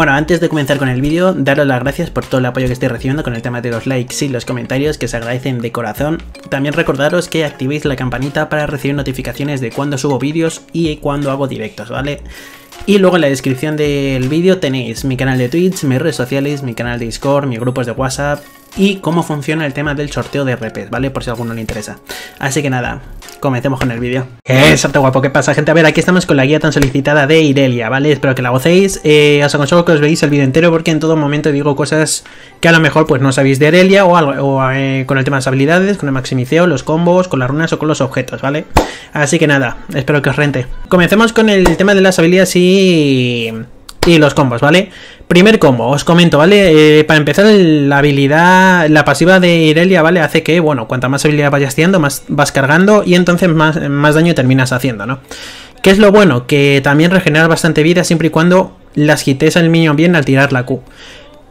Bueno, antes de comenzar con el vídeo, daros las gracias por todo el apoyo que estoy recibiendo con el tema de los likes y los comentarios que se agradecen de corazón. También recordaros que activéis la campanita para recibir notificaciones de cuando subo vídeos y cuando hago directos, ¿vale? Y luego en la descripción del vídeo tenéis mi canal de Twitch, mis redes sociales, mi canal de Discord, mis grupos de WhatsApp y cómo funciona el tema del sorteo de RPs, ¿vale? Por si a alguno le interesa. Así que nada, comencemos con el vídeo. Exacto guapo! ¿Qué pasa, gente? A ver, aquí estamos con la guía tan solicitada de Irelia, ¿vale? Espero que la gocéis. Eh, os aconsejo que os veáis el vídeo entero porque en todo momento digo cosas que a lo mejor pues no sabéis de Irelia o, algo, o eh, con el tema de las habilidades, con el maximiceo, los combos, con las runas o con los objetos, ¿vale? Así que nada, espero que os rente. Comencemos con el tema de las habilidades y y los combos, ¿vale? Primer combo, os comento, ¿vale? Eh, para empezar, la habilidad, la pasiva de Irelia, ¿vale? Hace que, bueno, cuanta más habilidad vayas más vas cargando y entonces más, más daño terminas haciendo, ¿no? ¿Qué es lo bueno? Que también regenera bastante vida siempre y cuando las quites al minion bien al tirar la Q.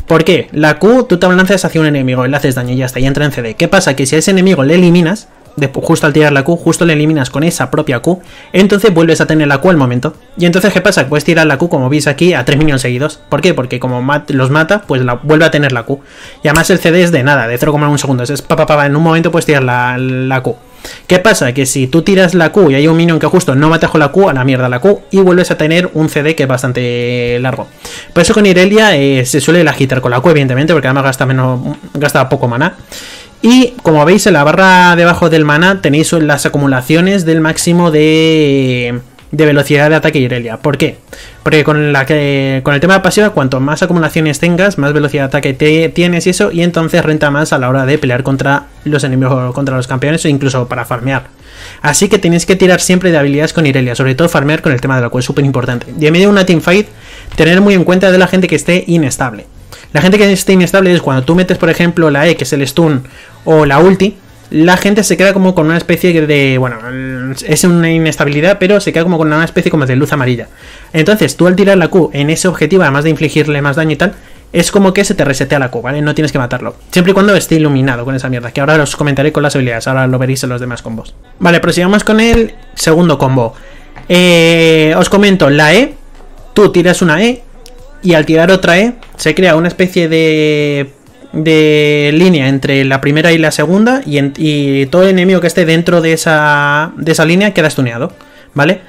¿Por qué? La Q tú te lanzas hacia un enemigo y le haces daño y ya está, y entra en CD. ¿Qué pasa? Que si a ese enemigo le eliminas, justo al tirar la Q, justo le eliminas con esa propia Q, entonces vuelves a tener la Q al momento. Y entonces, ¿qué pasa? Puedes tirar la Q, como veis aquí, a 3 minions seguidos. ¿Por qué? Porque como los mata, pues la, vuelve a tener la Q. Y además el CD es de nada, de 0,1 segundos. Es pa, pa, pa, en un momento puedes tirar la, la Q. ¿Qué pasa? Que si tú tiras la Q y hay un minion que justo no mata con la Q, a la mierda la Q, y vuelves a tener un CD que es bastante largo. Por eso con Irelia eh, se suele agitar con la Q, evidentemente, porque además gasta menos. gasta poco mana. Y como veis en la barra debajo del mana tenéis las acumulaciones del máximo de, de velocidad de ataque Irelia. ¿Por qué? Porque con, la con el tema de pasiva, cuanto más acumulaciones tengas, más velocidad de ataque te, tienes y eso, y entonces renta más a la hora de pelear contra los enemigos, contra los campeones o incluso para farmear. Así que tenéis que tirar siempre de habilidades con Irelia, sobre todo farmear con el tema de la cual es súper importante. Y en medio de una teamfight, tener muy en cuenta de la gente que esté inestable. La gente que esté inestable es cuando tú metes, por ejemplo, la E, que es el stun, o la ulti, la gente se queda como con una especie de. Bueno, es una inestabilidad, pero se queda como con una especie como de luz amarilla. Entonces, tú al tirar la Q en ese objetivo, además de infligirle más daño y tal, es como que se te resetea la Q, ¿vale? No tienes que matarlo. Siempre y cuando esté iluminado con esa mierda, que ahora os comentaré con las habilidades, ahora lo veréis en los demás combos. Vale, prosigamos con el segundo combo. Eh, os comento, la E, tú tiras una E y al tirar otra E se crea una especie de, de línea entre la primera y la segunda y, y todo enemigo que esté dentro de esa, de esa línea queda estuneado, ¿vale?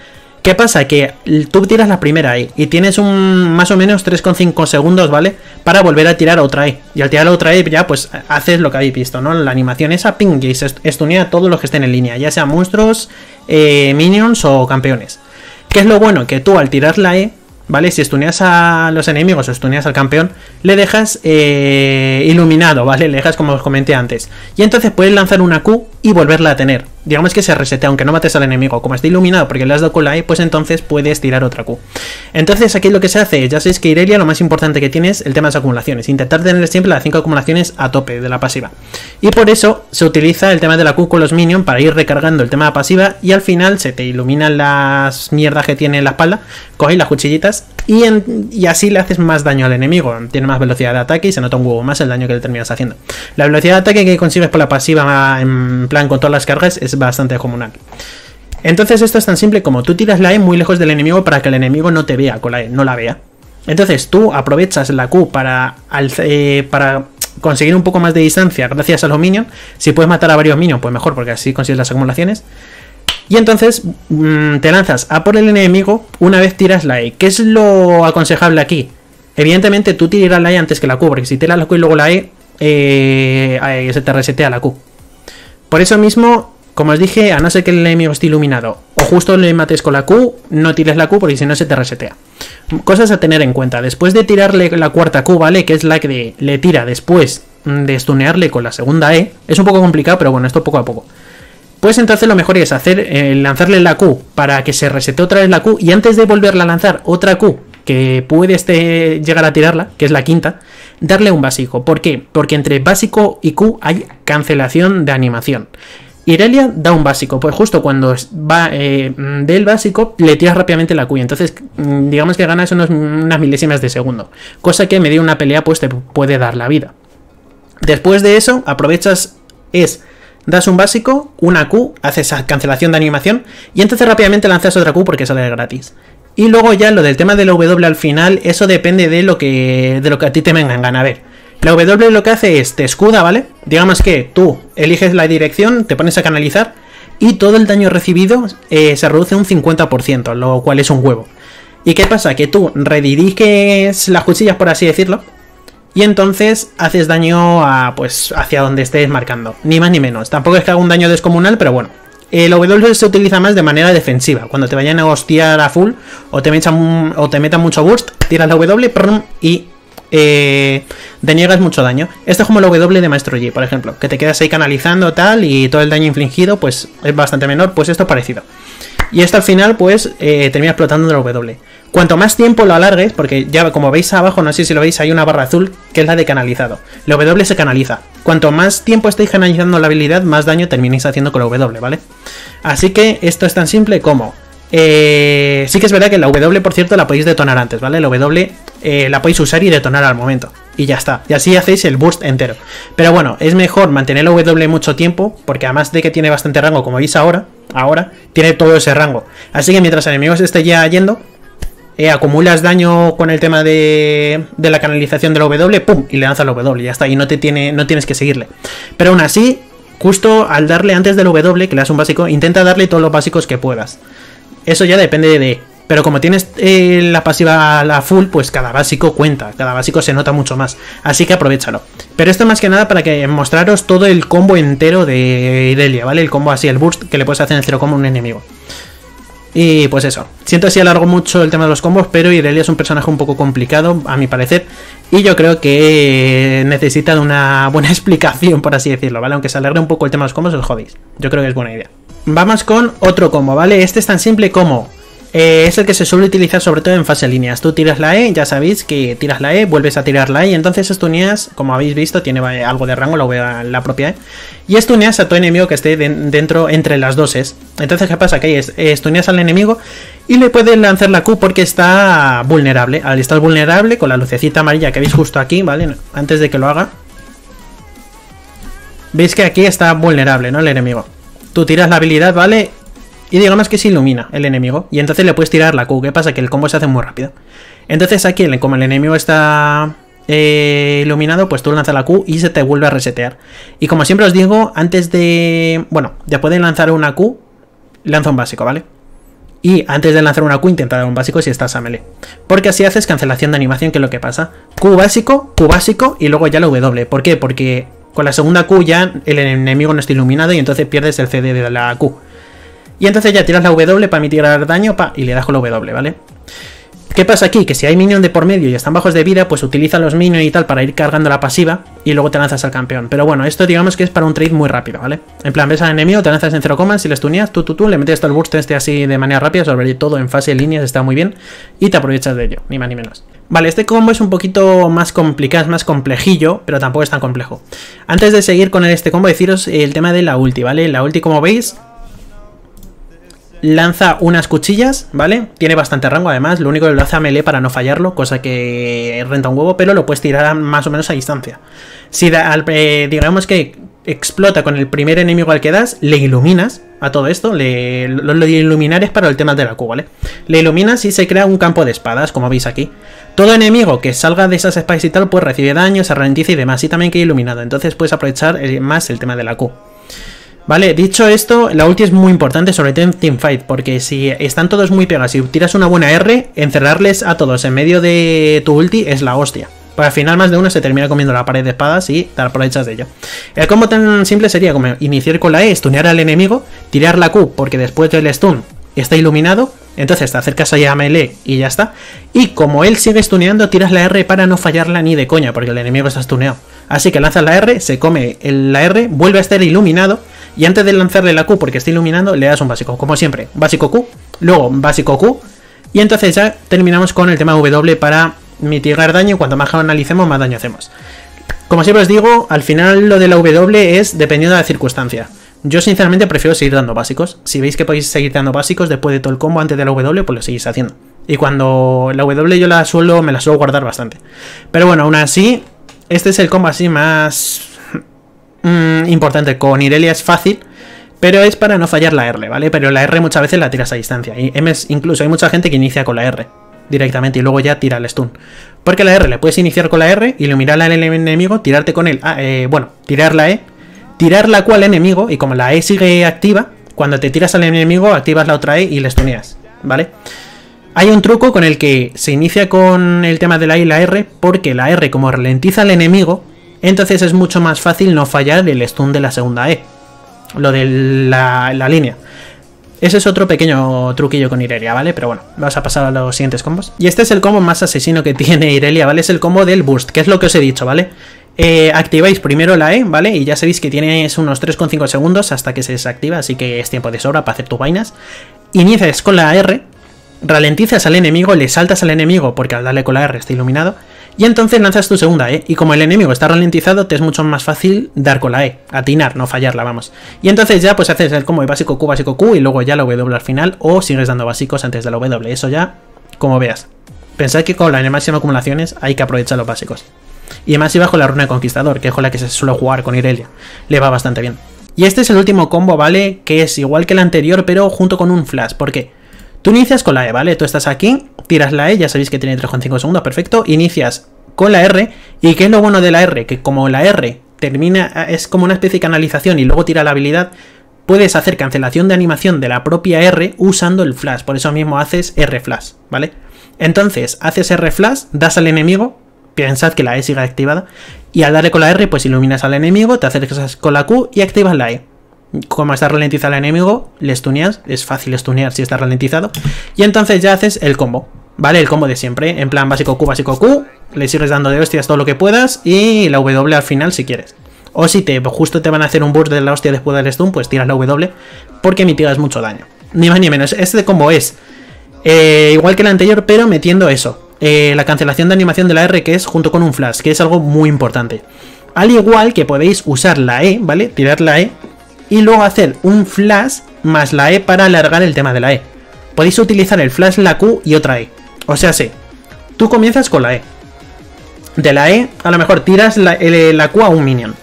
¿Qué pasa? Que tú tiras la primera E y tienes un más o menos 3,5 segundos, ¿vale? Para volver a tirar otra E. Y al tirar otra E ya pues haces lo que habéis visto, ¿no? La animación esa ping y se estunea a todos los que estén en línea, ya sean monstruos, eh, minions o campeones. ¿Qué es lo bueno? Que tú al tirar la E ¿vale? Si estuneas a los enemigos o estuneas al campeón, le dejas eh, iluminado, ¿vale? Le dejas como os comenté antes. Y entonces puedes lanzar una Q y volverla a tener. Digamos que se resetea, aunque no mates al enemigo. Como está iluminado porque le has dado con E, pues entonces puedes tirar otra Q. Entonces aquí lo que se hace, ya sabéis que Irelia lo más importante que tiene es el tema de las acumulaciones. Intentar tener siempre las 5 acumulaciones a tope de la pasiva. Y por eso se utiliza el tema de la Q con los minions para ir recargando el tema de la pasiva y al final se te iluminan las mierdas que tiene en la espalda, cogéis las cuchillitas y, y así le haces más daño al enemigo. Tiene más velocidad de ataque y se nota un huevo más el daño que le terminas haciendo. La velocidad de ataque que consigues por la pasiva en plan con todas las cargas es bastante comunal. Entonces esto es tan simple como tú tiras la E muy lejos del enemigo para que el enemigo no te vea con la E, no la vea. Entonces tú aprovechas la Q para, eh, conseguir un poco más de distancia gracias a los minions. Si puedes matar a varios minions, pues mejor porque así consigues las acumulaciones. Y entonces mm, te lanzas a por el enemigo una vez tiras la E. ¿Qué es lo aconsejable aquí? Evidentemente tú tiras la E antes que la Q, porque si tiras la Q y luego la E, eh, se te resetea la Q. Por eso mismo, como os dije, a no ser que el enemigo esté iluminado o justo le mates con la Q, no tires la Q porque si no se te resetea. Cosas a tener en cuenta. Después de tirarle la cuarta Q, ¿vale? Que es la que le tira después de stunearle con la segunda E. Es un poco complicado, pero bueno, esto poco a poco. Pues entonces lo mejor es hacer eh, lanzarle la Q para que se resete otra vez la Q y antes de volverla a lanzar otra Q que puede este, llegar a tirarla, que es la quinta, darle un básico. ¿Por qué? Porque entre básico y Q hay cancelación de animación. Irelia da un básico, pues justo cuando va eh, del básico le tiras rápidamente la Q entonces mm, digamos que ganas unos, unas milésimas de segundo, cosa que medio una pelea pues te puede dar la vida. Después de eso aprovechas es das un básico, una Q, haces cancelación de animación y entonces rápidamente lanzas otra Q porque sale gratis. Y luego ya lo del tema de la W al final, eso depende de lo que, de lo que a ti te vengan gana. A ver, la W lo que hace es te escuda, ¿vale? Digamos que tú eliges la dirección, te pones a canalizar y todo el daño recibido eh, se reduce un 50%, lo cual es un huevo. ¿Y qué pasa? Que tú rediriges las cuchillas, por así decirlo, y entonces haces daño a, pues, hacia donde estés marcando. Ni más ni menos. Tampoco es que haga un daño descomunal, pero bueno. El W se utiliza más de manera defensiva. Cuando te vayan a hostiar a full o te metan, mucho burst, tiras la W y eh, deniegas mucho daño. Esto es como el W de Maestro G, por ejemplo. Que te quedas ahí canalizando tal y todo el daño infligido pues es bastante menor. Pues esto es parecido. Y esto al final pues eh, termina explotando el W. Cuanto más tiempo lo alargues, porque ya como veis abajo, no sé si lo veis, hay una barra azul que es la de canalizado. El W se canaliza. Cuanto más tiempo estéis canalizando la habilidad, más daño terminéis haciendo con la W, ¿vale? Así que esto es tan simple como... Eh, sí que es verdad que la W, por cierto, la podéis detonar antes, ¿vale? La W eh, la podéis usar y detonar al momento. Y ya está. Y así hacéis el burst entero. Pero bueno, es mejor mantener la W mucho tiempo, porque además de que tiene bastante rango, como veis ahora, ahora, tiene todo ese rango. Así que mientras enemigos esté ya yendo, eh, acumulas daño con el tema de, de, la canalización de la W, ¡pum! Y le lanzas la W, ya está, y no, te tiene, no tienes que seguirle. Pero aún así, justo al darle antes del W, que le das un básico, intenta darle todos los básicos que puedas. Eso ya depende de... Pero como tienes eh, la pasiva la full, pues cada básico cuenta, cada básico se nota mucho más. Así que aprovechalo. Pero esto más que nada para que mostraros todo el combo entero de Irelia, ¿vale? El combo así, el burst que le puedes hacer en cero como un enemigo. Y pues eso. Siento si alargo mucho el tema de los combos, pero Irelia es un personaje un poco complicado, a mi parecer. Y yo creo que necesita de una buena explicación, por así decirlo, ¿vale? Aunque se alargue un poco el tema de los combos, os jodéis. Yo creo que es buena idea. Vamos con otro combo, ¿vale? Este es tan simple como eh, es el que se suele utilizar sobre todo en fase líneas. Tú tiras la E, ya sabéis que tiras la E, vuelves a tirar la E y entonces estuneas, como habéis visto, tiene algo de rango, lo veo a la propia E. Y estuneas a tu enemigo que esté dentro entre las dos Es. Entonces, ¿qué pasa? Que es, estuneas al enemigo y le puedes lanzar la Q porque está vulnerable. Al estar vulnerable, con la lucecita amarilla que veis justo aquí, ¿vale? Antes de que lo haga. Veis que aquí está vulnerable, ¿no? El enemigo. Tú tiras la habilidad, ¿vale? Y digamos que se ilumina el enemigo. Y entonces le puedes tirar la Q. ¿Qué pasa? Que el combo se hace muy rápido. Entonces aquí, como el enemigo está eh, iluminado, pues tú lanzas la Q y se te vuelve a resetear. Y como siempre os digo, antes de... Bueno, ya pueden lanzar una Q, lanza un básico, ¿vale? Y antes de lanzar una Q, intenta dar un básico si estás a melee. Porque así haces cancelación de animación, que es lo que pasa. Q básico, Q básico y luego ya la W. ¿Por qué? Porque con la segunda Q ya el enemigo no está iluminado y entonces pierdes el CD de la Q. Y entonces ya tiras la W para mitigar daño pa, y le das con la W, ¿vale? ¿Qué pasa aquí? Que si hay minion de por medio y están bajos de vida, pues utiliza los minions y tal para ir cargando la pasiva y luego te lanzas al campeón. Pero bueno, esto digamos que es para un trade muy rápido, ¿vale? En plan, ves al enemigo, te lanzas en 0, si le stuneas, tú, tú, tú, le metes todo el burst este así de manera rápida, sobre todo en fase de líneas, está muy bien y te aprovechas de ello, ni más ni menos. Vale, este combo es un poquito más complicado, es más complejillo, pero tampoco es tan complejo. Antes de seguir con este combo, deciros el tema de la ulti, ¿vale? La ulti, como veis, lanza unas cuchillas, ¿vale? Tiene bastante rango además, lo único que lo hace a melee para no fallarlo, cosa que renta un huevo, pero lo puedes tirar más o menos a distancia. Si eh, digamos que explota con el primer enemigo al que das, le iluminas a todo esto, le, lo, iluminar es para el tema de la Q, ¿vale? Le iluminas y se crea un campo de espadas, como veis aquí. Todo enemigo que salga de esas espadas y tal, pues recibe daño, se ralentiza y demás, y también queda iluminado, entonces puedes aprovechar eh, más el tema de la Q. Vale, dicho esto, la ulti es muy importante, sobre todo en teamfight, porque si están todos muy pegados y tiras una buena R, encerrarles a todos en medio de tu ulti es la hostia. Pues al final más de uno se termina comiendo la pared de espadas y te aprovechas de ello. El combo tan simple sería como iniciar con la E, stunear al enemigo, tirar la Q, porque después del stun está iluminado, entonces te acercas a melee y ya está. Y como él sigue stuneando, tiras la R para no fallarla ni de coña, porque el enemigo está stuneado. Así que lanzas la R, se come la R, vuelve a estar iluminado y antes de lanzarle la Q porque está iluminando, le das un básico, como siempre. Básico Q, luego básico Q. Y entonces ya terminamos con el tema W para mitigar daño. Cuanto más analicemos, más daño hacemos. Como siempre os digo, al final lo de la W es dependiendo de la circunstancia. Yo sinceramente prefiero seguir dando básicos. Si veis que podéis seguir dando básicos después de todo el combo antes de la W, pues lo seguís haciendo. Y cuando la W yo la suelo, me la suelo guardar bastante. Pero bueno, aún así, este es el combo así más Mm, importante. Con Irelia es fácil, Pero es para no fallar la R, ¿vale? Pero la R muchas veces la tiras a distancia. Y M es, incluso hay mucha gente que inicia con la R directamente y luego ya tira el stun. Porque la R le puedes iniciar con la R, iluminar al enemigo, tirarte con él. Ah, eh, bueno, tirar la E, tirar la cual enemigo y como la E sigue activa, cuando te tiras al enemigo activas la otra E y le stuneas, ¿vale? Hay un truco con el que se inicia con el tema de la E y la R, porque la R como ralentiza al enemigo, entonces es mucho más fácil no fallar el stun de la segunda E. Lo de la, línea. Ese es otro pequeño truquillo con Irelia, ¿vale? Pero bueno, vamos a pasar a los siguientes combos. Y este es el combo más asesino que tiene Irelia, ¿vale? Es el combo del burst, que es lo que os he dicho, ¿vale? Eh, activáis primero la E, ¿vale? Y ya sabéis que tienes unos 3,5 segundos hasta que se desactiva, así que es tiempo de sobra para hacer tus vainas. Inicias con la R, ralentizas al enemigo, le saltas al enemigo porque al darle con la R está iluminado. Y entonces lanzas tu segunda E. Y como el enemigo está ralentizado, te es mucho más fácil dar con la E. Atinar, no fallarla, vamos. Y entonces ya pues haces el combo de básico Q, básico Q y luego ya la W al final. O sigues dando básicos antes de la W. Eso ya, como veas. Pensad que con la acumulaciones hay que aprovechar los básicos. Y además iba con la runa de conquistador, que es con la que se suele jugar con Irelia. Le va bastante bien. Y este es el último combo, ¿vale? Que es igual que el anterior, pero junto con un flash. ¿Por qué? Tú inicias con la E, ¿vale? Tú estás aquí, tiras la E, ya sabéis que tiene 3,5 segundos, perfecto. Inicias con la R. ¿Y qué es lo bueno de la R? Que como la R termina, es como una especie de canalización y luego tira la habilidad, puedes hacer cancelación de animación de la propia R usando el flash. Por eso mismo haces R flash, ¿vale? Entonces, haces R flash, das al enemigo, pensad que la E sigue activada, y al darle con la R, pues iluminas al enemigo, te acercas con la Q y activas la E como está ralentizado el enemigo, le stuneas, es fácil stunear si está ralentizado, y entonces ya haces el combo, ¿vale? El combo de siempre, en plan básico Q, básico Q, le sigues dando de hostias todo lo que puedas, y la W al final si quieres. O si te justo te van a hacer un burst de la hostia después del stun, pues tiras la W, porque mitigas mucho daño. Ni más ni menos, este combo es eh, igual que el anterior, pero metiendo eso. Eh, la cancelación de animación de la R, que es junto con un flash, que es algo muy importante. Al igual que podéis usar la E, ¿vale? Tirar la E y luego hacer un flash más la E para alargar el tema de la E. Podéis utilizar el flash, la Q y otra E. O sea, sí, tú comienzas con la E. De la E, a lo mejor tiras la, la Q a un minion.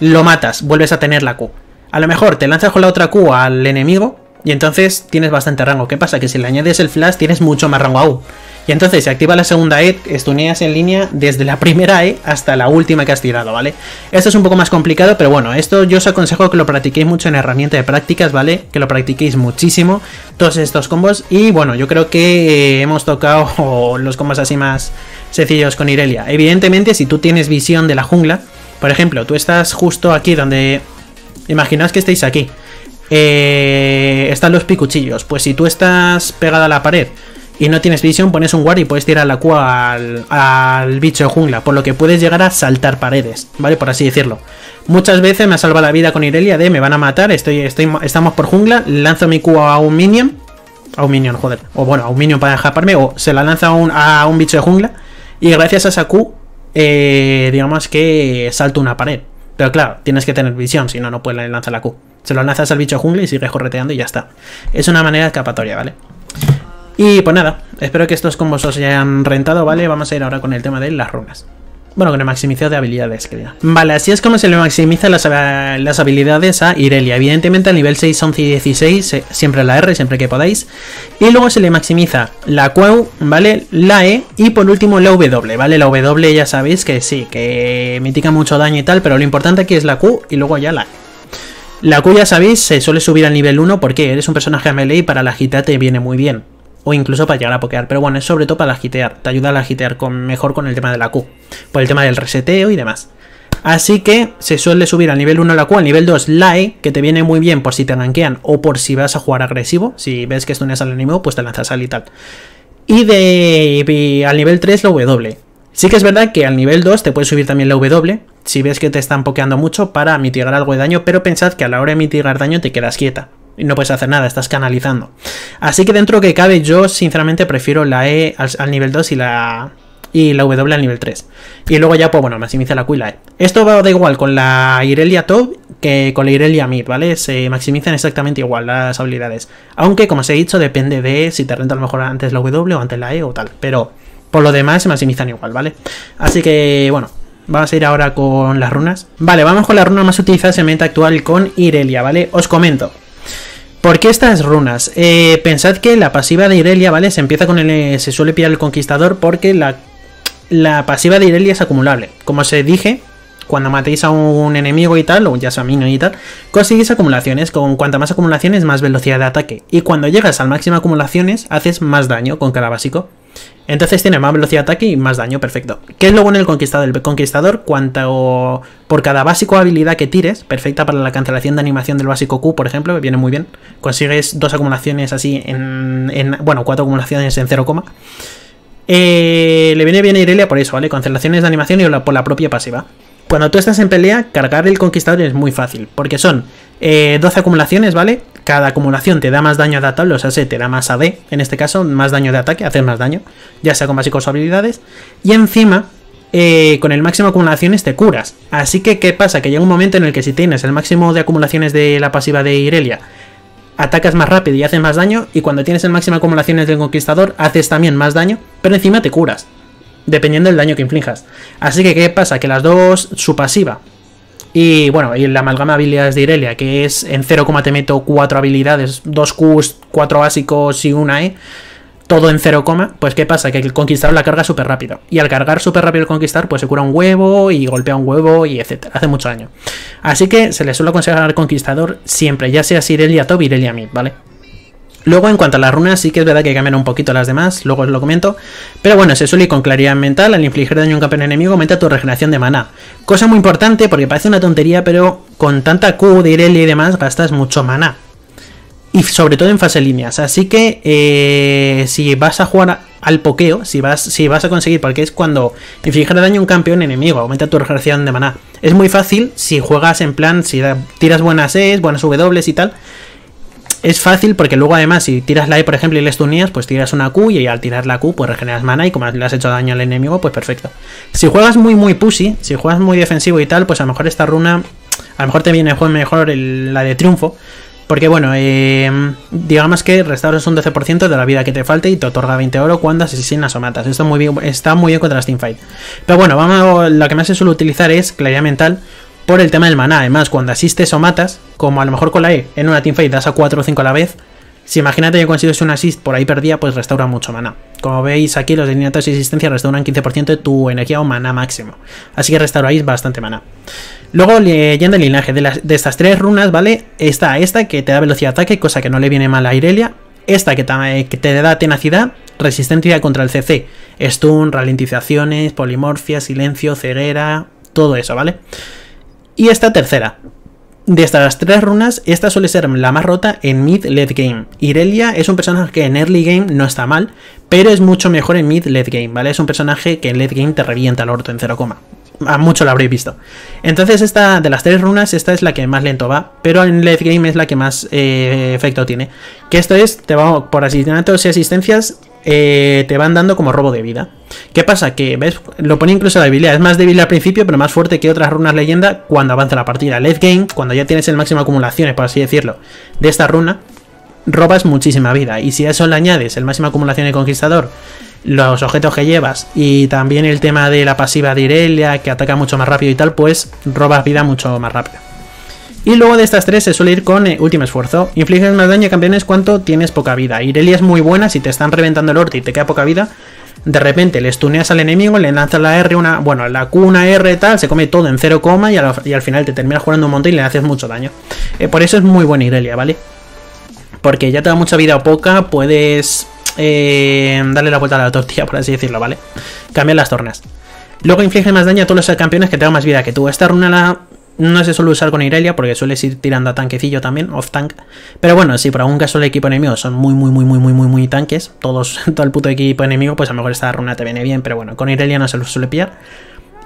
Lo matas, vuelves a tener la Q. A lo mejor te lanzas con la otra Q al enemigo y entonces tienes bastante rango. ¿Qué pasa? Que si le añades el flash tienes mucho más rango aún. Y entonces se activa la segunda E, estuneas en línea desde la primera E hasta la última que has tirado, ¿vale? Esto es un poco más complicado, pero bueno, esto yo os aconsejo que lo practiquéis mucho en herramienta de prácticas, ¿vale? Que lo practiquéis muchísimo, todos estos combos. Y bueno, yo creo que hemos tocado los combos así más sencillos con Irelia. Evidentemente, si tú tienes visión de la jungla, por ejemplo, tú estás justo aquí donde... Imaginaos que estéis aquí. Eh, están los picuchillos. Pues si tú estás pegada a la pared y no tienes visión, pones un guard y puedes tirar la Q al, bicho de jungla, por lo que puedes llegar a saltar paredes, ¿vale? Por así decirlo. Muchas veces me ha salvado la vida con Irelia de me van a matar, estoy, estoy, estamos por jungla, lanzo mi Q a un minion, a un minion, joder, o bueno, a un minion para escaparme, o se la lanza a un, a un bicho de jungla, y gracias a esa Q, eh, digamos que salto una pared. Pero claro, tienes que tener visión, si no, no puedes lanzar la Q. Se lo lanzas al bicho de jungla y sigues correteando y ya está. Es una manera escapatoria, ¿vale? Y pues nada, espero que estos combos os hayan rentado, ¿vale? Vamos a ir ahora con el tema de las runas. Bueno, con el maximizado de habilidades, querida. Vale, así es como se le maximiza las, habilidades a Irelia. Evidentemente al nivel 6, 11 y 16, siempre la R, siempre que podáis. Y luego se le maximiza la Q, ¿vale? La E y por último la W, ¿vale? La W ya sabéis que sí, que mitiga mucho daño y tal, pero lo importante aquí es la Q y luego ya la E. La Q ya sabéis, se suele subir al nivel 1 porque eres un personaje melee y para la gita te viene muy bien o incluso para llegar a pokear. Pero bueno, es sobre todo para agitear. Te ayuda a agitear con, mejor con el tema de la Q. Por el tema del reseteo y demás. Así que se suele subir al nivel 1 la Q, al nivel 2 la E, que te viene muy bien por si te gankean o por si vas a jugar agresivo. Si ves que stuneas al enemigo, pues te lanzas al y tal. Y de al nivel 3 la W. Sí que es verdad que al nivel 2 te puede subir también la W, si ves que te están pokeando mucho para mitigar algo de daño, pero pensad que a la hora de mitigar daño te quedas quieta y no puedes hacer nada, estás canalizando. Así que dentro que cabe, yo sinceramente prefiero la E al, nivel 2 y la, y la W al nivel 3. Y luego ya, pues bueno, maximiza la Q y la E. Esto va da igual con la Irelia Top que con la Irelia Mid, ¿vale? Se maximizan exactamente igual las habilidades. Aunque, como os he dicho, depende de si te renta a lo mejor antes la W o antes la E o tal. Pero por lo demás se maximizan igual, ¿vale? Así que, bueno, Vamos a ir ahora con las runas. Vale, vamos con las runas más utilizadas en meta actual con Irelia, ¿vale? Os comento. ¿Por qué estas runas? Eh, pensad que la pasiva de Irelia, ¿vale? Se empieza con el. Eh, se suele pillar el conquistador porque la, la pasiva de Irelia es acumulable. Como os dije, cuando matéis a un enemigo y tal, o ya sea y tal, consigues acumulaciones. Con cuanta más acumulaciones, más velocidad de ataque. Y cuando llegas al máximo acumulaciones, haces más daño con cada básico. Entonces tiene más velocidad de ataque y más daño, perfecto. ¿Qué es lo bueno del conquistador? El conquistador, cuanto por cada básico habilidad que tires, perfecta para la cancelación de animación del básico Q, por ejemplo, viene muy bien. Consigues dos acumulaciones así en, bueno, cuatro acumulaciones en 0, eh, le viene bien a Irelia por eso, ¿vale? Cancelaciones de animación y por la propia pasiva. Cuando tú estás en pelea, cargar el conquistador es muy fácil, porque son 12 eh, acumulaciones, ¿vale? Cada acumulación te da más daño ataque, o sea, se te da más AD, en este caso, más daño de ataque, hacer más daño, ya sea con básicos o habilidades. Y encima, eh, con el máximo de acumulaciones te curas. Así que, ¿qué pasa? Que llega un momento en el que si tienes el máximo de acumulaciones de la pasiva de Irelia, atacas más rápido y haces más daño, y cuando tienes el máximo de acumulaciones del conquistador, haces también más daño, pero encima te curas dependiendo del daño que inflinjas. Así que, ¿qué pasa? Que las dos, su pasiva y bueno, y la amalgama de habilidades de Irelia, que es en 0, te meto 4 habilidades, 2 Qs, 4 básicos y una E, todo en 0, pues ¿qué pasa? Que el conquistador la carga súper rápido. Y al cargar súper rápido el conquistar, pues se cura un huevo y golpea un huevo y etcétera. Hace mucho daño. Así que se le suele aconsejar al conquistador siempre, ya sea Irelia top, Irelia mid, ¿vale? Luego, en cuanto a las runas, sí que es verdad que cambian un poquito las demás, luego os lo comento. Pero bueno, se suele ir con claridad mental, al infligir daño a un campeón enemigo aumenta tu regeneración de maná. Cosa muy importante porque parece una tontería, pero con tanta Q de Irelia y demás gastas mucho maná. Y sobre todo en fase líneas. Así que eh, si vas a jugar al pokeo, si vas, si vas a conseguir, porque es cuando infligir daño a un campeón enemigo, aumenta tu regeneración de maná. Es muy fácil si juegas en plan, si tiras buenas E's, buenas W y tal es fácil porque luego además si tiras la E por ejemplo y le stuneas, pues tiras una Q y al tirar la Q pues regeneras mana y como le has hecho daño al enemigo pues perfecto. Si juegas muy muy pussy, si juegas muy defensivo y tal, pues a lo mejor esta runa, a lo mejor te viene mejor la de triunfo. Porque bueno, eh, digamos que restauras un 12% de la vida que te falte y te otorga 20 oro cuando asesinas o matas. Esto muy bien, está muy bien contra las teamfight. Pero bueno, vamos, lo que más se suele utilizar es claridad mental por el tema del maná. Además, cuando asistes o matas, como a lo mejor con la E en una teamfight das a 4 o 5 a la vez, si imagínate que consigues un assist por ahí perdida, pues restaura mucho maná. Como veis aquí, los delineados de existencia restauran 15% de tu energía o maná máximo. Así que restauráis bastante maná. Luego, leyendo el linaje de, estas tres runas, ¿vale? Está esta que te da velocidad de ataque, cosa que no le viene mal a Irelia. Esta que te, que te da tenacidad, resistencia contra el CC, stun, ralentizaciones, polimorfia, silencio, ceguera, todo eso, ¿vale? Y esta tercera. De estas tres runas, esta suele ser la más rota en mid-late game. Irelia es un personaje que en early game no está mal, pero es mucho mejor en mid-late game, ¿vale? Es un personaje que en late game te revienta el orto en 0, a mucho lo habréis visto. Entonces, esta de las tres runas, esta es la que más lento va, pero en late game es la que más eh, efecto tiene. Que esto es, te va por asesinatos y asistencias, eh, te van dando como robo de vida. ¿Qué pasa? Que, ¿ves? Lo pone incluso la habilidad. Es más débil al principio, pero más fuerte que otras runas leyenda cuando avanza la partida. Late game, cuando ya tienes el máximo de acumulaciones, por así decirlo, de esta runa, robas muchísima vida. Y si a eso le añades el máximo acumulación de conquistador, los objetos que llevas y también el tema de la pasiva de Irelia, que ataca mucho más rápido y tal, pues robas vida mucho más rápido. Y luego de estas tres se suele ir con eh, último esfuerzo. Infliges más daño a campeones cuanto tienes poca vida. Irelia es muy buena si te están reventando el orte y te queda poca vida. De repente le stuneas al enemigo, le lanzas la R, una. Bueno, la Q, una R, tal, se come todo en 0, y, al, y al final te terminas jugando un montón y le haces mucho daño. Eh, por eso es muy buena Irelia, ¿vale? Porque ya te da mucha vida o poca, puedes eh, darle la vuelta a la tortilla, por así decirlo, ¿vale? Cambiar las tornas. Luego inflige más daño a todos los campeones que tengan más vida que tú. Esta runa la no se suele usar con Irelia porque sueles ir tirando a tanquecillo también, off tank. Pero bueno, si por algún caso el equipo enemigo son muy, muy, muy, muy, muy, muy, muy tanques, todos, todo el puto equipo enemigo, pues a lo mejor esta runa te viene bien, pero bueno, con Irelia no se lo suele pillar.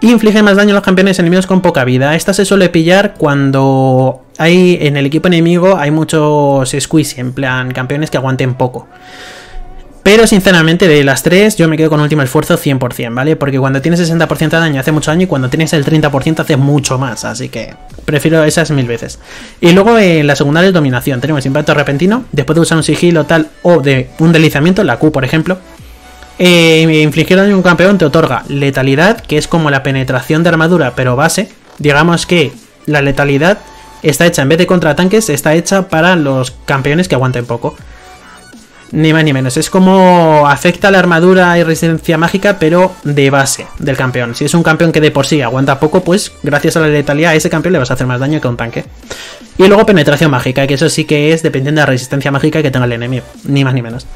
Inflige más daño a los campeones enemigos con poca vida. Esta se suele pillar cuando hay en el equipo enemigo hay muchos squeeze, en plan campeones que aguanten poco. Pero sinceramente de las tres yo me quedo con último esfuerzo 100%, ¿vale? Porque cuando tienes 60% de daño hace mucho daño y cuando tienes el 30% hace mucho más, así que prefiero esas mil veces. Y luego en la secundaria es dominación, tenemos impacto repentino, después de usar un sigilo tal o de un deslizamiento, la Q por ejemplo. Eh, infligir daño a un campeón te otorga letalidad, que es como la penetración de armadura, pero base. Digamos que la letalidad está hecha, en vez de contra tanques, está hecha para los campeones que aguanten poco. Ni más ni menos. Es como afecta la armadura y resistencia mágica, pero de base del campeón. Si es un campeón que de por sí aguanta poco, pues gracias a la letalidad a ese campeón le vas a hacer más daño que a un tanque. Y luego penetración mágica, que eso sí que es dependiendo de la resistencia mágica que tenga el enemigo. Ni más ni menos.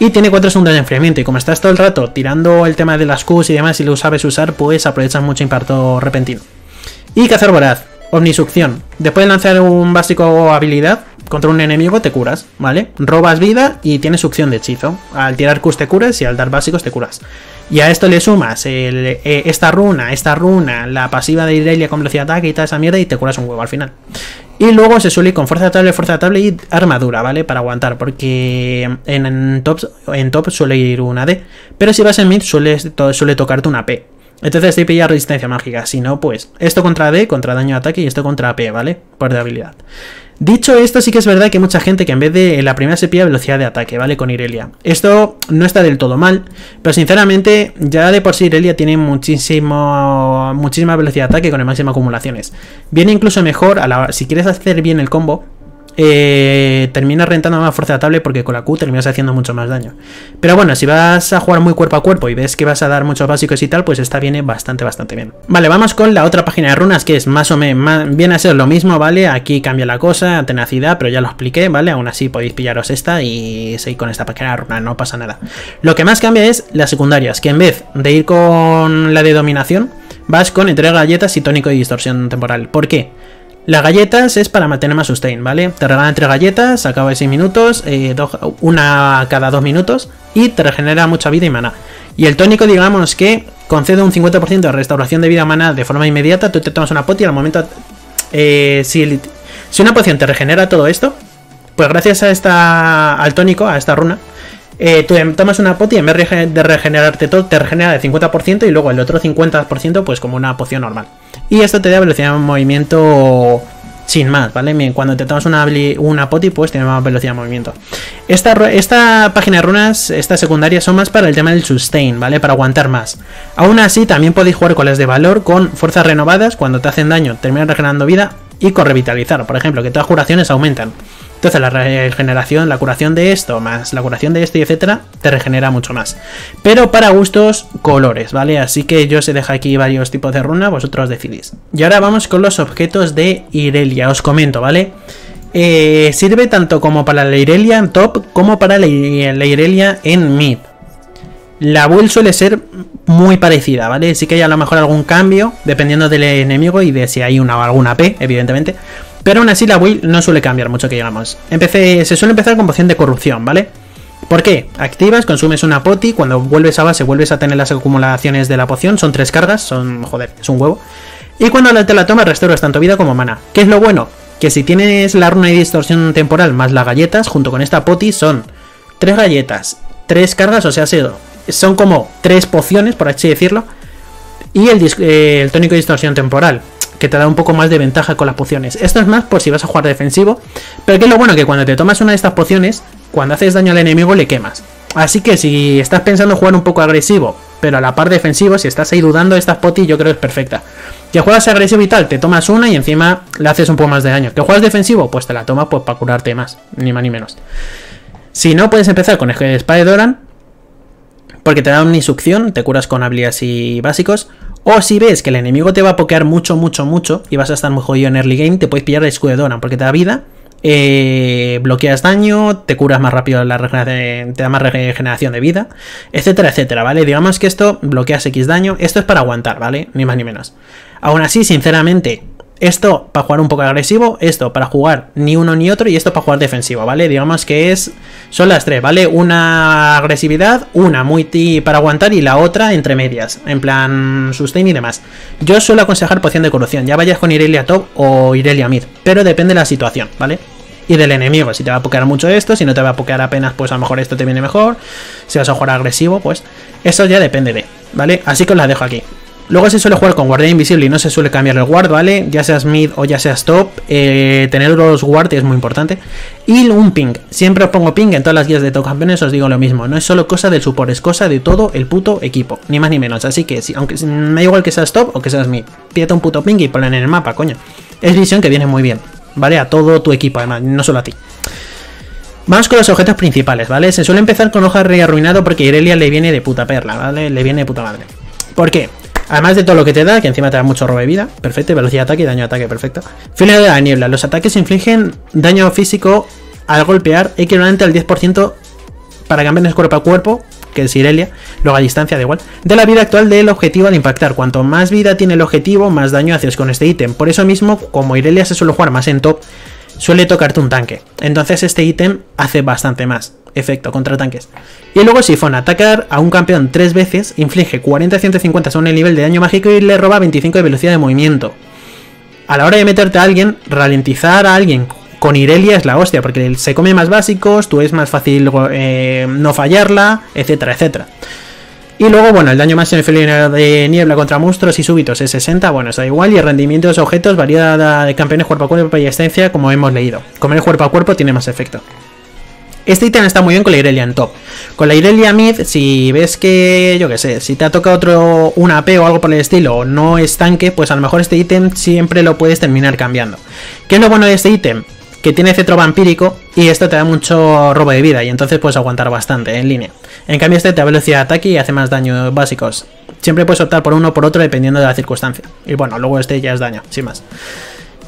Y tiene 4 segundos de enfriamiento. Y como estás todo el rato tirando el tema de las Qs y demás y lo sabes usar, pues aprovechas mucho impacto repentino. Y cazar voraz. Omnisucción. Después de lanzar un básico habilidad contra un enemigo te curas, ¿vale? Robas vida y tienes succión de hechizo. Al tirar Qs te curas y al dar básicos te curas. Y a esto le sumas eh, esta runa, esta runa, la pasiva de Irelia con velocidad de ataque y toda esa mierda y te curas un huevo al final. Y luego se suele ir con fuerza tablet, fuerza tablet y armadura, ¿vale? Para aguantar, porque en, top, en top suele ir una D. Pero si vas en mid suele, suele tocarte una P. Entonces te pilla resistencia mágica. Si no, pues esto contra D, contra daño de ataque y esto contra P, ¿vale? Por de habilidad. Dicho esto, sí que es verdad que hay mucha gente que en vez de la primera se pilla velocidad de ataque, ¿vale? Con Irelia. Esto no está del todo mal, pero sinceramente ya de por sí Irelia tiene muchísimo, muchísima velocidad de ataque con el máximo acumulaciones. Viene incluso mejor a la, si quieres hacer bien el combo, eh, termina rentando más fuerza de tablet porque con la Q terminas haciendo mucho más daño. Pero bueno, si vas a jugar muy cuerpo a cuerpo y ves que vas a dar muchos básicos y tal, pues esta viene bastante, bastante bien. Vale, vamos con la otra página de runas que es más o menos, viene a ser lo mismo, ¿vale? Aquí cambia la cosa, tenacidad, pero ya lo expliqué, ¿vale? Aún así podéis pillaros esta y seguir con esta página de runas, no pasa nada. Lo que más cambia es las secundarias, que en vez de ir con la de dominación, vas con entrega galletas y tónico y distorsión temporal. ¿Por qué? Las galletas es para mantener más sustain, ¿vale? Te regalan tres galletas a cabo de 6 minutos, eh, una cada 2 minutos y te regenera mucha vida y mana. Y el tónico, digamos que concede un 50% de restauración de vida mana de forma inmediata. Tú te tomas una poti y al momento. Eh, si, una poción te regenera todo esto, pues gracias a esta, al tónico, a esta runa, eh, tú tomas una poti y en vez de regenerarte todo, te regenera el 50% y luego el otro 50% pues como una poción normal. Y esto te da velocidad de movimiento sin más, ¿vale? Cuando te tomas una, una poti, pues tiene más velocidad de movimiento. Esta, esta página de runas, estas secundarias, son más para el tema del sustain, ¿vale? Para aguantar más. Aún así, también podéis jugar con las de valor con fuerzas renovadas. Cuando te hacen daño, terminan regenerando vida. Y con revitalizar, por ejemplo, que todas curaciones aumentan. Entonces la regeneración, la curación de esto, más la curación de esto y etcétera, te regenera mucho más. Pero para gustos, colores, ¿vale? Así que yo se deja aquí varios tipos de runa, vosotros decidís. Y ahora vamos con los objetos de Irelia, os comento, ¿vale? Eh, sirve tanto como para la Irelia en top como para la, Irelia en mid. La build suele ser muy parecida, ¿vale? Sí que hay a lo mejor algún cambio, dependiendo del enemigo y de si hay una alguna P, evidentemente. Pero aún así la build no suele cambiar mucho que digamos. Empecé, se suele empezar con poción de corrupción, ¿vale? ¿Por qué? Activas, consumes una poti, cuando vuelves a base vuelves a tener las acumulaciones de la poción, son tres cargas, son, joder, es un huevo. Y cuando te la tomas restauras tanto vida como mana. ¿Qué es lo bueno? Que si tienes la runa y distorsión temporal más las galletas, junto con esta poti son tres galletas, tres cargas, o sea, son como tres pociones, por así decirlo, y el, eh, el tónico de distorsión temporal que te da un poco más de ventaja con las pociones. Esto es más por si vas a jugar defensivo, pero que es lo bueno que cuando te tomas una de estas pociones, cuando haces daño al enemigo le quemas. Así que si estás pensando jugar un poco agresivo, pero a la par defensivo, si estás ahí dudando, esta poti yo creo que es perfecta. Que juegas agresivo y tal, te tomas una y encima le haces un poco más de daño. Que juegas defensivo, pues te la tomas pues para curarte más, ni más ni menos. Si no, puedes empezar con el espada de Doran, porque te da una insucción, te curas con habilidades y básicos. O si ves que el enemigo te va a pokear mucho, mucho, mucho y vas a estar muy jodido en early game, te puedes pillar el escudo de porque te da vida, eh, bloqueas daño, te curas más rápido, la te da más regeneración de vida, etcétera, etcétera, ¿vale? Digamos que esto bloqueas X daño, esto es para aguantar, ¿vale? Ni más ni menos. Aún así, sinceramente, esto para jugar un poco agresivo, esto para jugar ni uno ni otro y esto para jugar defensivo, ¿vale? Digamos que es son las tres, ¿vale? Una agresividad, una muy para aguantar y la otra entre medias, en plan sustain y demás. Yo suelo aconsejar poción de corrupción, ya vayas con Irelia top o Irelia mid, pero depende de la situación, ¿vale? Y del enemigo, si te va a pokear mucho esto, si no te va a pokear apenas, pues a lo mejor esto te viene mejor. Si vas a jugar agresivo, pues eso ya depende de, ¿vale? Así que os la dejo aquí. Luego se suele jugar con guardia invisible y no se suele cambiar el guard, ¿vale? Ya seas mid o ya seas top, eh, tener los guard es muy importante. Y un ping, siempre os pongo ping en todas las guías de top campeones, os digo lo mismo, no es solo cosa del support, es cosa de todo el puto equipo, ni más ni menos. Así que, si, aunque me da igual que seas top o que seas mid, pídete un puto ping y ponlo en el mapa, coño. Es visión que viene muy bien, ¿vale? A todo tu equipo, además, no solo a ti. Vamos con los objetos principales, ¿vale? Se suele empezar con hoja rey arruinado porque Irelia le viene de puta perla, ¿vale? Le viene de puta madre. ¿Por qué? Además de todo lo que te da, que encima te da mucho robo de vida, perfecto, velocidad de ataque y daño de ataque, perfecto. Filo de la niebla, los ataques infligen daño físico al golpear equivalente al 10% para campeones cuerpo a cuerpo, que es Irelia, luego a distancia da igual, de la vida actual del objetivo al impactar. Cuanto más vida tiene el objetivo, más daño haces con este ítem. Por eso mismo, como Irelia se suele jugar más en top, suele tocarte un tanque. Entonces este ítem hace bastante más efecto contra tanques. Y luego Sifón, atacar a un campeón tres veces, inflige 40-150 según el nivel de daño mágico y le roba 25 de velocidad de movimiento. A la hora de meterte a alguien, ralentizar a alguien con Irelia es la hostia, porque se come más básicos, tú es más fácil eh, no fallarla, etcétera, etcétera. Y luego, bueno, el daño máximo de niebla contra monstruos y súbitos es 60, bueno, está igual. Y el rendimiento de los objetos varía de campeones cuerpo a cuerpo y esencia, como hemos leído. Comer cuerpo a cuerpo tiene más efecto. Este ítem está muy bien con la Irelia en top. Con la Irelia mid, si ves que, yo que sé, si te ha tocado otro un AP o algo por el estilo, no es tanque, pues a lo mejor este ítem siempre lo puedes terminar cambiando. ¿Qué es lo bueno de este ítem? Que tiene cetro vampírico y esto te da mucho robo de vida y entonces puedes aguantar bastante en línea. En cambio este te da velocidad de ataque y hace más daño básicos. Siempre puedes optar por uno o por otro dependiendo de la circunstancia. Y bueno, luego este ya es daño, sin más.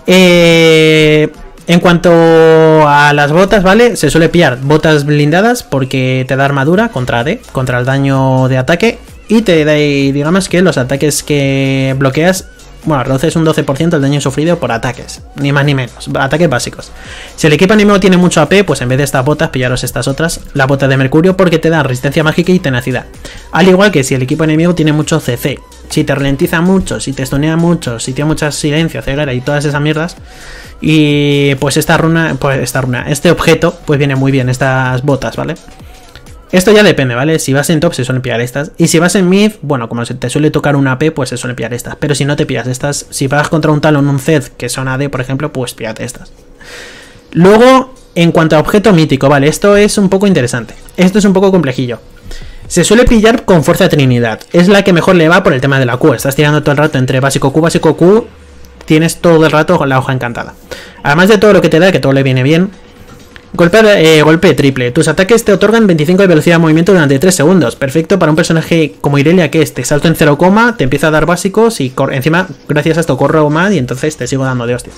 Eh... En cuanto a las botas, ¿vale? Se suele pillar botas blindadas porque te da armadura contra D, contra el daño de ataque. Y te da, digamos que los ataques que bloqueas, bueno, reduces un 12% el daño sufrido por ataques, ni más ni menos, ataques básicos. Si el equipo enemigo tiene mucho AP, pues en vez de estas botas, pillaros estas otras, la bota de mercurio porque te da resistencia mágica y tenacidad. Al igual que si el equipo enemigo tiene mucho CC, si te ralentiza mucho, si te estonea mucho, si tiene mucha silencio, ceguera y todas esas mierdas, y pues esta runa, pues esta runa, este objeto, pues viene muy bien, estas botas, ¿vale? Esto ya depende, ¿vale? Si vas en top se suelen pillar estas. Y si vas en mid, bueno, como te suele tocar una AP, pues se suelen pillar estas. Pero si no te pillas estas, si vas contra un talón, un Zed, que son AD, por ejemplo, pues píllate estas. Luego, en cuanto a objeto mítico, vale, esto es un poco interesante. Esto es un poco complejillo. Se suele pillar con fuerza Trinidad. Es la que mejor le va por el tema de la Q. Estás tirando todo el rato entre básico Q, básico Q tienes todo el rato con la hoja encantada. Además de todo lo que te da, que todo le viene bien. Golpe, eh, golpe triple. Tus ataques te otorgan 25 de velocidad de movimiento durante 3 segundos. Perfecto para un personaje como Irelia que es te salto en 0, te empieza a dar básicos y encima, gracias a esto, corro más y entonces te sigo dando de hostias.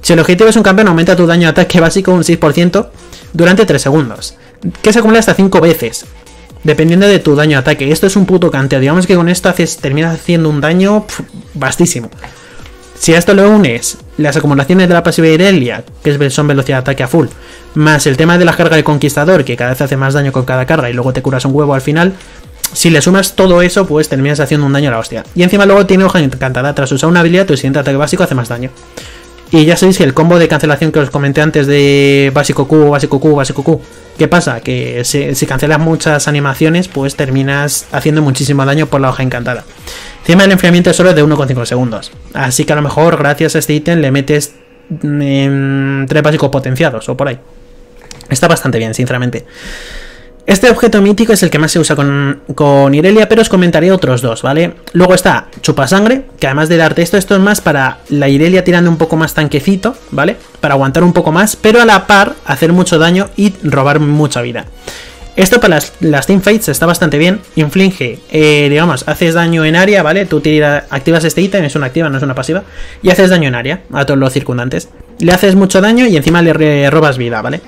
Si el objetivo es un campeón, aumenta tu daño de ataque básico un 6% durante 3 segundos. Que se acumula hasta 5 veces. Dependiendo de tu daño de ataque. Esto es un puto canteo. Digamos que con esto haces, terminas haciendo un daño vastísimo. Si a esto le unes las acumulaciones de la pasiva Irelia, que son velocidad de ataque a full, más el tema de la carga de conquistador, que cada vez hace más daño con cada carga y luego te curas un huevo al final, si le sumas todo eso, pues terminas haciendo un daño a la hostia. Y encima luego tiene hoja encantada. Tras usar una habilidad, tu siguiente ataque básico hace más daño. Y ya sabéis que el combo de cancelación que os comenté antes de básico Q, básico Q, básico Q. ¿Qué pasa? Que si, cancelas muchas animaciones, pues terminas haciendo muchísimo daño por la hoja encantada. Encima el enfriamiento es solo de 1,5 segundos. Así que a lo mejor gracias a este ítem le metes mm, tres básicos potenciados o por ahí. Está bastante bien, sinceramente. Este objeto mítico es el que más se usa con, con, Irelia, pero os comentaré otros dos, ¿vale? Luego está Chupasangre, que además de darte esto, esto es más para la Irelia tirando un poco más tanquecito, ¿vale? Para aguantar un poco más, pero a la par hacer mucho daño y robar mucha vida. Esto para las, las teamfights está bastante bien. Inflige, eh, digamos, haces daño en área, ¿vale? Tú activas este ítem, es una activa, no es una pasiva. Y haces daño en área a todos los circundantes. Le haces mucho daño y encima le robas vida, ¿vale?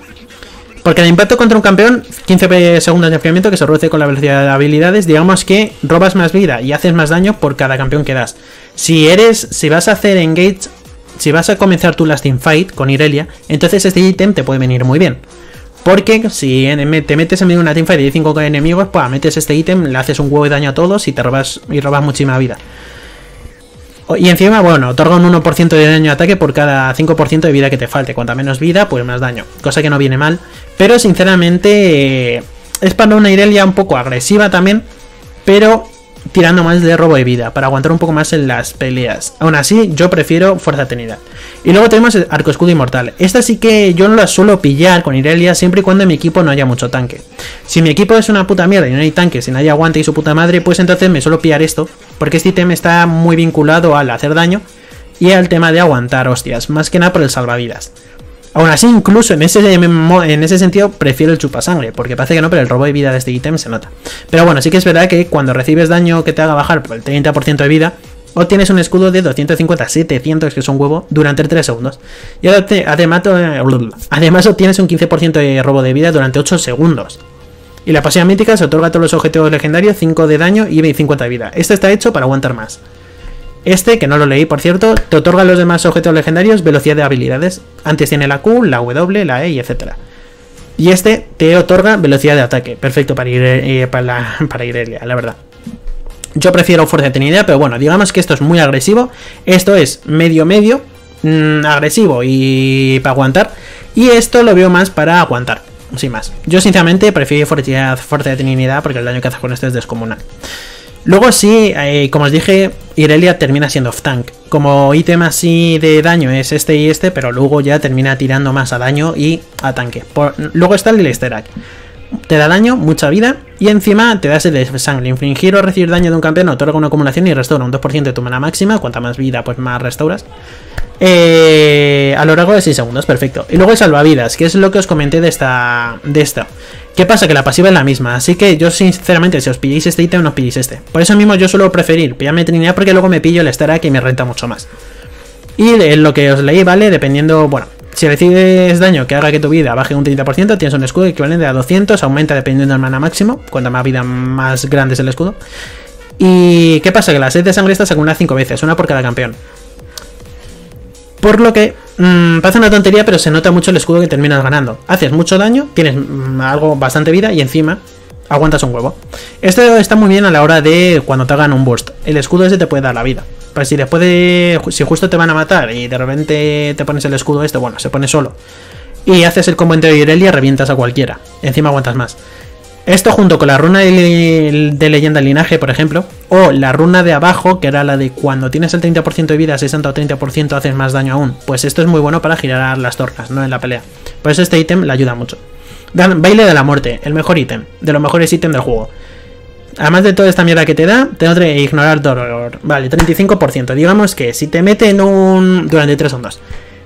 Porque el impacto contra un campeón, 15 segundos de enfriamiento que se reduce con la velocidad de habilidades, digamos que robas más vida y haces más daño por cada campeón que das. Si eres, si vas a hacer engage, si vas a comenzar tu last fight con Irelia, entonces este ítem te puede venir muy bien. Porque si te metes en medio de una teamfight de 5 enemigos, pues metes este ítem, le haces un huevo de daño a todos y te robas y robas muchísima vida. Y encima, bueno, otorga un 1% de daño de ataque por cada 5% de vida que te falte. Cuanta menos vida, pues más daño. Cosa que no viene mal. Pero sinceramente, es para una Irelia un poco agresiva también. Pero tirando más de robo de vida, para aguantar un poco más en las peleas. Aún así, yo prefiero Fuerza Tenida. Y luego tenemos Arco Escudo Inmortal. Esta sí que yo no la suelo pillar con Irelia siempre y cuando en mi equipo no haya mucho tanque. Si mi equipo es una puta mierda y no hay tanque, si nadie aguante y su puta madre, pues entonces me suelo pillar esto, porque este ítem está muy vinculado al hacer daño y al tema de aguantar hostias, más que nada por el salvavidas. Aún así, incluso en ese, en ese sentido, prefiero el chupasangre, porque parece que no, pero el robo de vida de este ítem se nota. Pero bueno, sí que es verdad que cuando recibes daño que te haga bajar por el 30% de vida, obtienes un escudo de 250 700, que es un huevo, durante 3 segundos. Y además, además obtienes un 15% de robo de vida durante 8 segundos. Y la pasión mítica se otorga a todos los objetivos legendarios 5 de daño y 50 de vida. Este está hecho para aguantar más. Este, que no lo leí por cierto, te otorga a los demás objetos legendarios velocidad de habilidades. Antes tiene la Q, la W, la E y etc. Y este te otorga velocidad de ataque. Perfecto para ir eh, para, para ir la verdad. Yo prefiero fuerza tenida, pero bueno, digamos que esto es muy agresivo. Esto es medio medio, mm, agresivo y para aguantar. Y esto lo veo más para aguantar, sin más. Yo sinceramente prefiero fuerza, fuerza de Trinidad porque el daño que hace con esto es descomunal. Luego sí, eh, como os dije, Irelia termina siendo off-tank. Como ítem así de daño es este y este, pero luego ya termina tirando más a daño y a tanque. luego está el Lesterak. Te da daño, mucha vida, y encima te da ese de sangre. Infligir o recibir daño de un campeón otorga una acumulación y restaura un 2% de tu mana máxima. Cuanta más vida, pues más restauras. Eh, a lo largo de 6 segundos, perfecto. Y luego el salvavidas, que es lo que os comenté de esta. De esta. ¿Qué pasa? Que la pasiva es la misma, así que yo sinceramente si os pilláis este ítem no os pilléis este. Por eso mismo yo suelo preferir pillarme Trinidad porque luego me pillo el Starak y me renta mucho más. Y en lo que os leí, ¿vale? Dependiendo, bueno, si recibes daño que haga que tu vida baje un 30%, tienes un escudo equivalente a 200, aumenta dependiendo del mana máximo, cuanto más vida más grande es el escudo. ¿Y qué pasa? Que la sed de sangre esta se acumula 5 veces, una por cada campeón. Por lo que mmm, parece una tontería, pero se nota mucho el escudo que terminas ganando. Haces mucho daño, tienes mm, algo bastante vida y encima aguantas un huevo. Esto está muy bien a la hora de cuando te hagan un burst. El escudo ese te puede dar la vida. Pero si después de. Si justo te van a matar y de repente te pones el escudo este, bueno, se pone solo. Y haces el combo entre Irelia, revientas a cualquiera. Encima aguantas más. Esto junto con la runa de, leyenda linaje, por ejemplo, o la runa de abajo, que era la de cuando tienes el 30% de vida, 60 o 30% haces más daño aún. Pues esto es muy bueno para girar las tornas, no en la pelea. Por eso este ítem le ayuda mucho. Baile de la muerte, el mejor ítem, de los mejores ítems del juego. Además de toda esta mierda que te da, tengo que ignorar dolor. Vale, 35%. Digamos que si te mete en un... durante 3 ondas.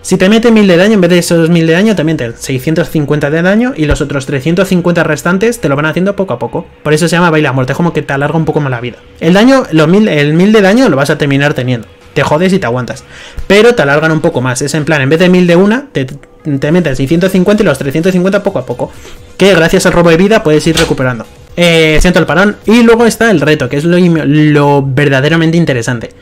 Si te mete 1000 de daño, en vez de esos 1000 de daño, te mete 650 de daño y los otros 350 restantes te lo van haciendo poco a poco. Por eso se llama baila muerte, es como que te alarga un poco más la vida. El daño, los el 1000 de daño lo vas a terminar teniendo. Te jodes y te aguantas. Pero te alargan un poco más. Es en plan, en vez de 1000 de una, te, te meten 650 y los 350 poco a poco. Que gracias al robo de vida puedes ir recuperando. Eh, siento el parón. Y luego está el reto, que es lo, lo verdaderamente interesante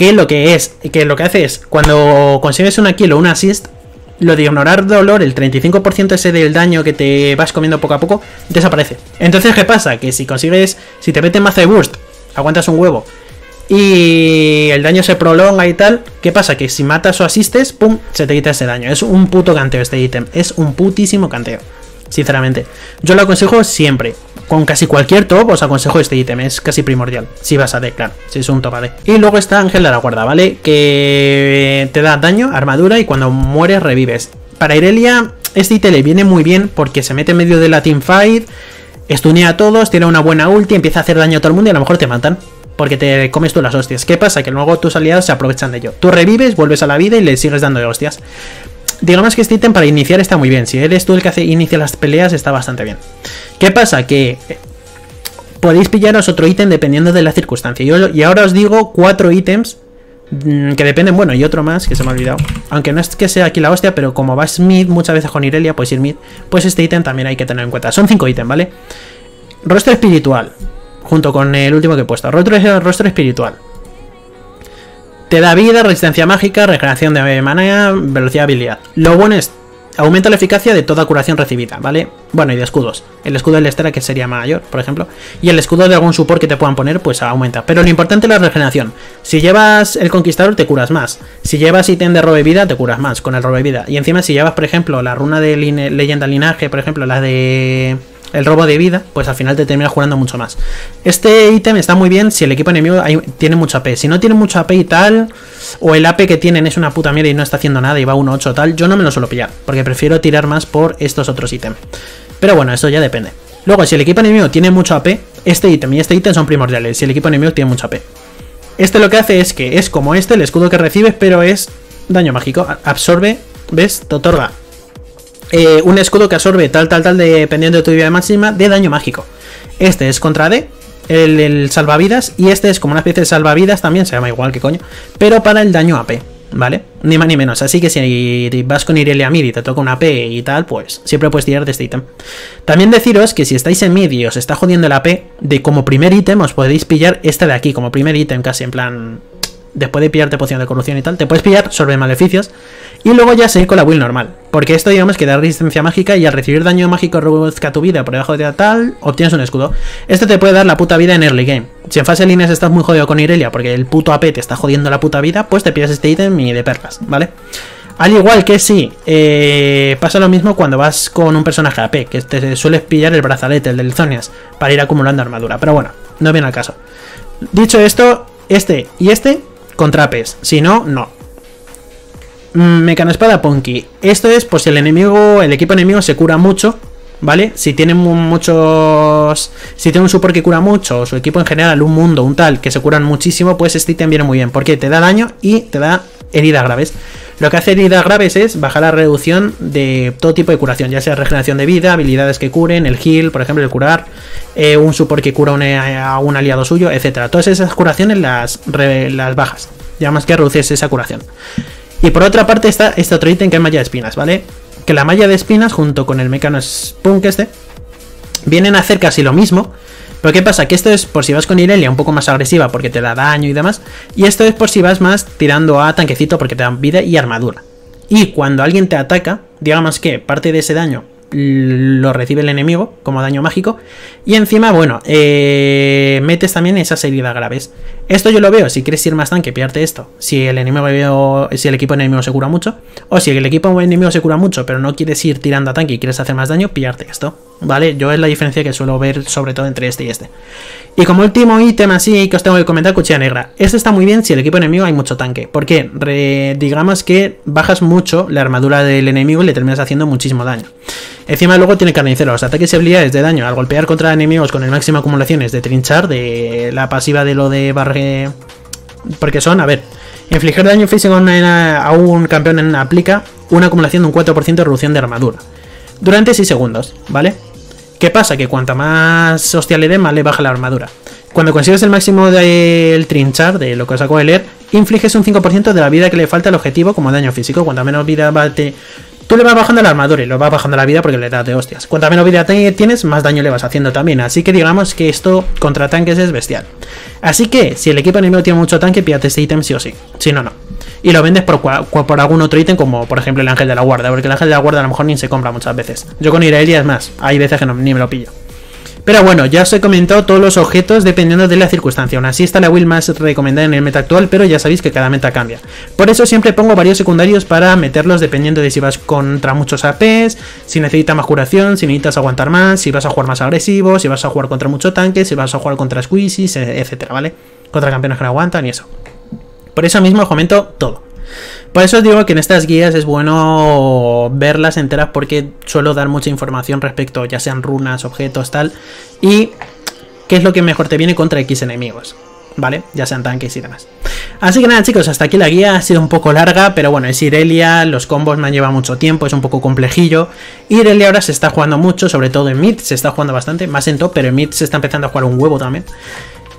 que lo que es, que lo que hace es, cuando consigues una kill o un assist, lo de ignorar dolor, el 35% ese del daño que te vas comiendo poco a poco, desaparece. Entonces, ¿qué pasa? Que si consigues, si te mete mazo de burst, aguantas un huevo, y el daño se prolonga y tal, ¿qué pasa? Que si matas o asistes, ¡pum! se te quita ese daño. Es un puto canteo este ítem, es un putísimo canteo, sinceramente. Yo lo aconsejo siempre con casi cualquier top os aconsejo este ítem, es casi primordial. Si vas a D, si es un top AD. Y luego está Ángel de la Guarda, ¿vale? Que te da daño, armadura y cuando mueres revives. Para Irelia, este ítem le viene muy bien porque se mete en medio de la teamfight, estunea a todos, tiene una buena ulti, empieza a hacer daño a todo el mundo y a lo mejor te matan. Porque te comes tú las hostias. ¿Qué pasa? Que luego tus aliados se aprovechan de ello. Tú revives, vuelves a la vida y le sigues dando de hostias. Digamos que este ítem para iniciar está muy bien. Si eres tú el que hace, inicia las peleas, está bastante bien. ¿Qué pasa? Que eh, podéis pillaros otro ítem dependiendo de la circunstancia. y ahora os digo cuatro ítems mm, que dependen, bueno, y otro más que se me ha olvidado. Aunque no es que sea aquí la hostia, pero como vas mid muchas veces con Irelia, puedes ir mid, pues este ítem también hay que tener en cuenta. Son cinco ítems, ¿vale? Rostro espiritual, junto con el último que he puesto. Rostro, rostro espiritual. Te da vida, resistencia mágica, regeneración de mana, velocidad, habilidad. Lo bueno es Aumenta la eficacia de toda curación recibida, ¿vale? Bueno, y de escudos. El escudo del Estera que sería mayor, por ejemplo. Y el escudo de algún support que te puedan poner, pues aumenta. Pero lo importante es la regeneración. Si llevas el conquistador, te curas más. Si llevas ítem de robe vida, te curas más con el robe vida. Y encima, si llevas, por ejemplo, la runa de leyenda linaje, por ejemplo, la de el robo de vida, pues al final te termina jugando mucho más. Este ítem está muy bien si el equipo enemigo tiene mucho AP. Si no tiene mucho AP y tal, o el AP que tienen es una puta mierda y no está haciendo nada y va 1-8 tal, yo no me lo suelo pillar, porque prefiero tirar más por estos otros ítems. Pero bueno, eso ya depende. Luego, si el equipo enemigo tiene mucho AP, este ítem y este ítem son primordiales, si el equipo enemigo tiene mucho AP. Este lo que hace es que es como este, el escudo que recibes, pero es daño mágico. Absorbe, ¿ves? Te otorga eh, un escudo que absorbe tal, tal, tal, dependiendo de tu vida máxima, de daño mágico. Este es contra D, el, salvavidas, y este es como una especie de salvavidas también, se llama igual que coño, pero para el daño AP, ¿vale? Ni más ni menos. Así que si vas con Irelia mid y te toca una AP y tal, pues siempre puedes tirar de este ítem. También deciros que si estáis en mid y os está jodiendo el AP, de como primer ítem os podéis pillar este de aquí, como primer ítem, casi en plan. Después de pillarte poción de corrupción y tal, te puedes pillar sobre maleficios y luego ya seguir con la build normal. Porque esto digamos que da resistencia mágica y al recibir daño mágico reduzca tu vida por debajo de tal, obtienes un escudo. Esto te puede dar la puta vida en early game. Si en fase líneas estás muy jodido con Irelia porque el puto AP te está jodiendo la puta vida, pues te pillas este ítem y de perlas, ¿vale? Al igual que si eh, pasa lo mismo cuando vas con un personaje AP, que te sueles pillar el brazalete, el del Zonias, para ir acumulando armadura. Pero bueno, no viene al caso. Dicho esto, este y este contra APs. Si no, no. Mm, Mecano Espada Ponky. Esto es si el enemigo, el equipo enemigo se cura mucho, ¿vale? Si tiene muchos. Si tiene un support que cura mucho, o su equipo en general, un mundo, un tal, que se curan muchísimo, pues este ítem viene muy bien. Porque te da daño y te da heridas graves. Lo que hace heridas graves es bajar la reducción de todo tipo de curación, ya sea regeneración de vida, habilidades que curen, el heal, por ejemplo, el curar, eh, un support que cura a un aliado suyo, etcétera. Todas esas curaciones las, las bajas. Ya más que reduces esa curación. Y por otra parte está este otro ítem que es malla de espinas, ¿vale? Que la malla de espinas junto con el mecano spunk este vienen a hacer casi lo mismo. Pero ¿qué pasa? Que esto es por si vas con Irelia un poco más agresiva porque te da daño y demás. Y esto es por si vas más tirando a tanquecito porque te dan vida y armadura. Y cuando alguien te ataca, digamos que parte de ese daño lo recibe el enemigo como daño mágico. Y encima, bueno, eh, metes también esas heridas graves. Esto yo lo veo, si quieres ir más tanque, pillarte esto. Si el enemigo si el equipo enemigo se cura mucho. O si el equipo enemigo se cura mucho, pero no quieres ir tirando a tanque y quieres hacer más daño, pillarte esto. ¿Vale? Yo es la diferencia que suelo ver sobre todo entre este y este. Y como último ítem así que os tengo que comentar, cuchilla negra. Este está muy bien si el equipo enemigo hay mucho tanque. Porque digamos que bajas mucho la armadura del enemigo y le terminas haciendo muchísimo daño. Encima luego tiene carnicero, los ataques y habilidades de daño al golpear contra enemigos con el máximo acumulaciones de trinchar, de la pasiva de lo de barre... Porque son, a ver, infligir daño físico a un campeón en aplica una acumulación de un 4% de reducción de armadura. Durante 6 segundos, ¿vale? ¿Qué pasa? Que cuanta más hostia le dé, más le baja la armadura. Cuando consigues el máximo del trinchar, de lo que os acabo de leer, infliges un 5% de la vida que le falta al objetivo como daño físico. Cuanta menos vida te, Tú le vas bajando la armadura y lo vas bajando la vida porque le das de hostias. Cuanta menos vida tienes, más daño le vas haciendo también. Así que digamos que esto contra tanques es bestial. Así que si el equipo enemigo tiene mucho tanque, pídate este ítem sí o sí. Si no, no. Y lo vendes por, por algún otro ítem, como por ejemplo el ángel de la guarda. Porque el ángel de la guarda a lo mejor ni se compra muchas veces. Yo con Irelia es más, hay veces que ni me lo pillo. Pero bueno, ya os he comentado todos los objetos dependiendo de la circunstancia. Aún así está la will más recomendada en el meta actual, pero ya sabéis que cada meta cambia. Por eso siempre pongo varios secundarios para meterlos dependiendo de si vas contra muchos APs, si necesitas más curación, si necesitas aguantar más, si vas a jugar más agresivo, si vas a jugar contra mucho tanque, si vas a jugar contra squeezies, etcétera, ¿vale? Contra campeones que no aguantan y eso. Por eso mismo comento todo. Por eso os digo que en estas guías es bueno verlas enteras porque suelo dar mucha información respecto ya sean runas, objetos, tal, y qué es lo que mejor te viene contra X enemigos, ¿vale? Ya sean tanques y demás. Así que nada chicos, hasta aquí la guía ha sido un poco larga, pero bueno, es Irelia, los combos me han llevado mucho tiempo, es un poco complejillo. Irelia ahora se está jugando mucho, sobre todo en mid, se está jugando bastante, más en top, pero en mid se está empezando a jugar un huevo también.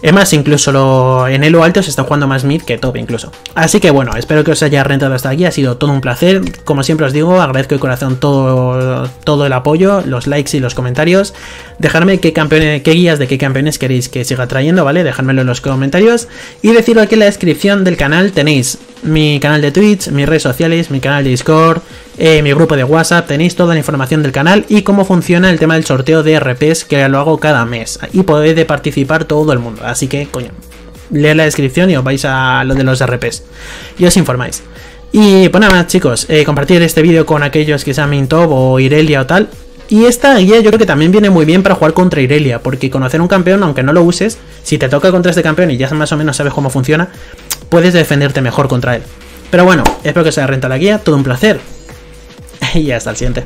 Es más, incluso lo, en Elo Alto se está jugando más mid que top incluso. Así que bueno, espero que os haya rentado hasta aquí, ha sido todo un placer. Como siempre os digo, agradezco de corazón todo, todo el apoyo, los likes y los comentarios. Dejadme qué, campeones, qué guías de qué campeones queréis que siga trayendo, ¿vale? Dejadmelo en los comentarios. Y decirlo aquí en la descripción del canal tenéis mi canal de Twitch, mis redes sociales, mi canal de Discord, eh, mi grupo de WhatsApp, tenéis toda la información del canal y cómo funciona el tema del sorteo de RPs que lo hago cada mes y podéis participar todo el mundo. Así que, coño, leed la descripción y os vais a lo de los RPs y os informáis. Y pues nada más chicos, eh, compartir este vídeo con aquellos que sean top o Irelia o tal. Y esta guía yo creo que también viene muy bien para jugar contra Irelia, porque conocer un campeón, aunque no lo uses, si te toca contra este campeón y ya más o menos sabes cómo funciona, puedes defenderte mejor contra él. Pero bueno, espero que os haya rentado la guía, todo un placer. y hasta el siguiente.